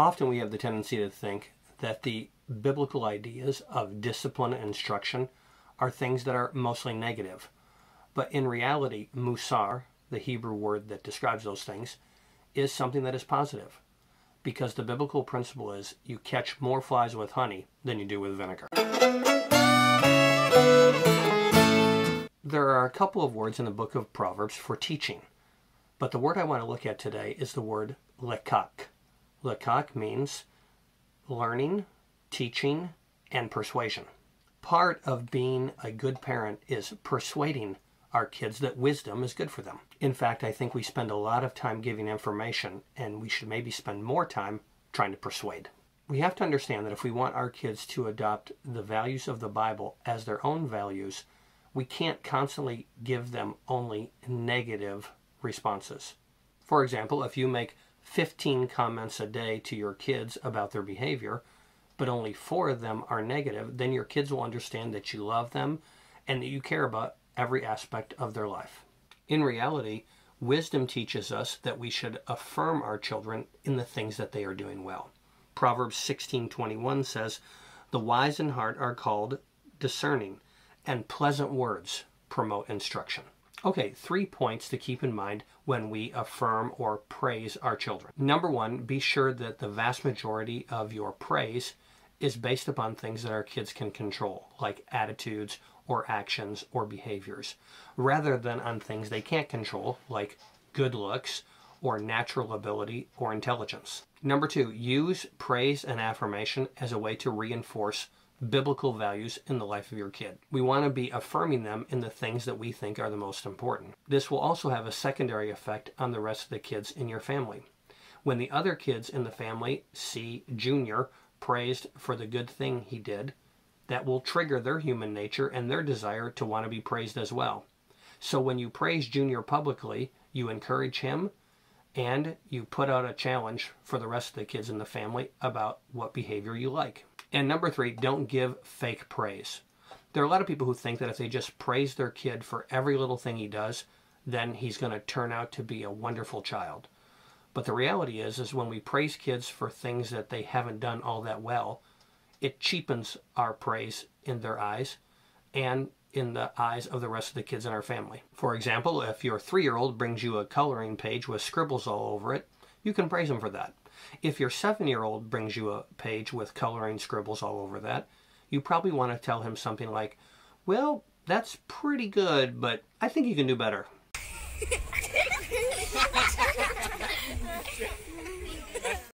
Often we have the tendency to think that the biblical ideas of discipline and instruction are things that are mostly negative. But in reality, musar, the Hebrew word that describes those things, is something that is positive. Because the biblical principle is you catch more flies with honey than you do with vinegar. There are a couple of words in the book of Proverbs for teaching, but the word I want to look at today is the word lekak. Lekak means learning, teaching, and persuasion. Part of being a good parent is persuading our kids that wisdom is good for them. In fact, I think we spend a lot of time giving information, and we should maybe spend more time trying to persuade. We have to understand that if we want our kids to adopt the values of the Bible as their own values, we can't constantly give them only negative responses. For example, if you make 15 comments a day to your kids about their behavior, but only four of them are negative, then your kids will understand that you love them and that you care about every aspect of their life. In reality, wisdom teaches us that we should affirm our children in the things that they are doing well. Proverbs 16:21 says, "The wise in heart are called discerning, and pleasant words promote instruction." Okay, three points to keep in mind when we affirm or praise our children. Number one, be sure that the vast majority of your praise is based upon things that our kids can control, like attitudes or actions or behaviors, rather than on things they can't control, like good looks or natural ability or intelligence. Number two, use praise and affirmation as a way to reinforce biblical values in the life of your kid. We want to be affirming them in the things that we think are the most important. This will also have a secondary effect on the rest of the kids in your family. When the other kids in the family see Junior praised for the good thing he did, that will trigger their human nature and their desire to want to be praised as well. So when you praise Junior publicly, you encourage him and you put out a challenge for the rest of the kids in the family about what behavior you like. And number three, don't give fake praise. There are a lot of people who think that if they just praise their kid for every little thing he does, then he's going to turn out to be a wonderful child. But the reality is, is when we praise kids for things that they haven't done all that well, it cheapens our praise in their eyes and in the eyes of the rest of the kids in our family. For example, if your three year old brings you a coloring page with scribbles all over it, you can praise him for that. If your seven year old brings you a page with coloring scribbles all over that, you probably want to tell him something like, Well, that's pretty good, but I think you can do better.